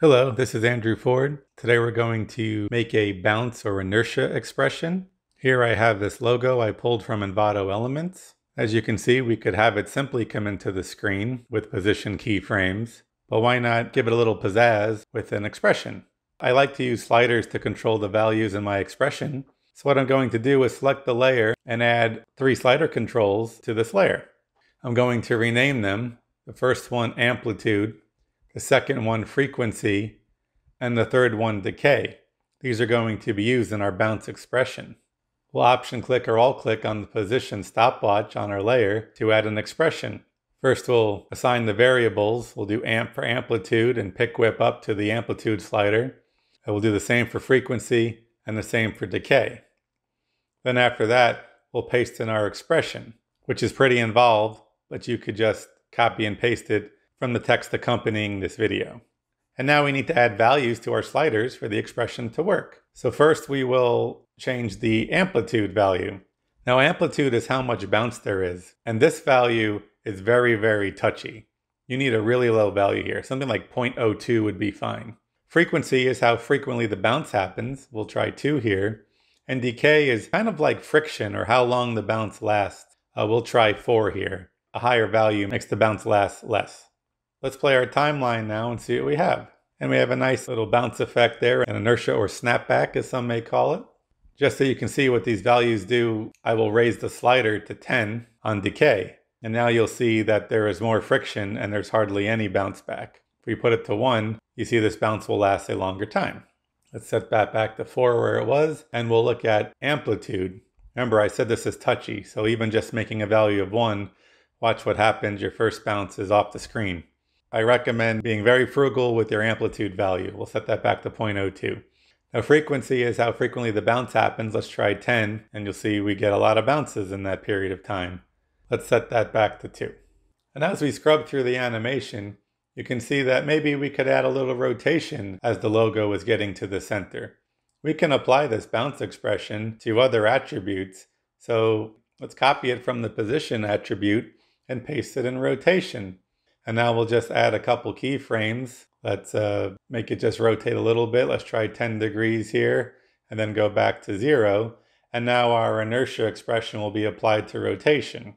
Hello, this is Andrew Ford. Today we're going to make a bounce or inertia expression. Here I have this logo I pulled from Envato Elements. As you can see, we could have it simply come into the screen with position keyframes, but why not give it a little pizzazz with an expression? I like to use sliders to control the values in my expression. So what I'm going to do is select the layer and add three slider controls to this layer. I'm going to rename them. The first one amplitude, the second one frequency, and the third one decay. These are going to be used in our bounce expression. We'll option click or alt click on the position stopwatch on our layer to add an expression. First we'll assign the variables. We'll do amp for amplitude and pick whip up to the amplitude slider. And we'll do the same for frequency and the same for decay. Then after that, we'll paste in our expression, which is pretty involved, but you could just copy and paste it from the text accompanying this video. And now we need to add values to our sliders for the expression to work. So first we will change the amplitude value. Now amplitude is how much bounce there is, and this value is very, very touchy. You need a really low value here. Something like 0.02 would be fine. Frequency is how frequently the bounce happens. We'll try 2 here. And decay is kind of like friction or how long the bounce lasts. Uh, we'll try 4 here. A higher value makes the bounce last less. Let's play our timeline now and see what we have. And we have a nice little bounce effect there, an inertia or snapback as some may call it. Just so you can see what these values do, I will raise the slider to 10 on decay. And now you'll see that there is more friction and there's hardly any bounce back. If we put it to 1, you see this bounce will last a longer time. Let's set that back to 4 where it was, and we'll look at amplitude. Remember, I said this is touchy, so even just making a value of 1, watch what happens. Your first bounce is off the screen. I recommend being very frugal with your amplitude value. We'll set that back to 0.02. Now frequency is how frequently the bounce happens. Let's try 10 and you'll see we get a lot of bounces in that period of time. Let's set that back to 2. And as we scrub through the animation, you can see that maybe we could add a little rotation as the logo is getting to the center. We can apply this bounce expression to other attributes. So let's copy it from the position attribute and paste it in rotation. And now we'll just add a couple keyframes. Let's uh, make it just rotate a little bit. Let's try 10 degrees here and then go back to zero. And now our inertia expression will be applied to rotation.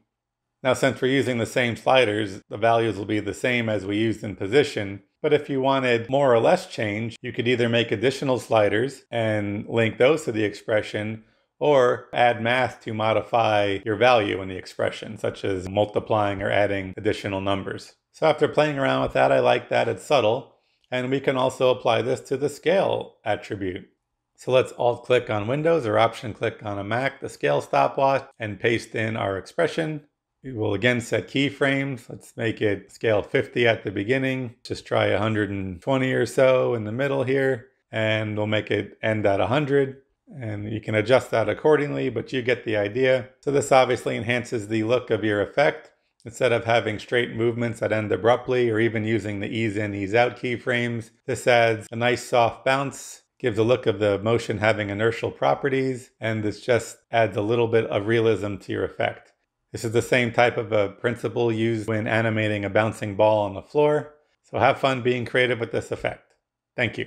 Now, since we're using the same sliders, the values will be the same as we used in position. But if you wanted more or less change, you could either make additional sliders and link those to the expression, or add math to modify your value in the expression, such as multiplying or adding additional numbers. So after playing around with that, I like that it's subtle. And we can also apply this to the scale attribute. So let's alt click on Windows or option click on a Mac, the scale stopwatch, and paste in our expression. We will again set keyframes. Let's make it scale 50 at the beginning. Just try 120 or so in the middle here. And we'll make it end at 100. And you can adjust that accordingly, but you get the idea. So this obviously enhances the look of your effect. Instead of having straight movements that end abruptly or even using the ease in, ease out keyframes, this adds a nice soft bounce, gives a look of the motion having inertial properties, and this just adds a little bit of realism to your effect. This is the same type of a principle used when animating a bouncing ball on the floor. So have fun being creative with this effect. Thank you.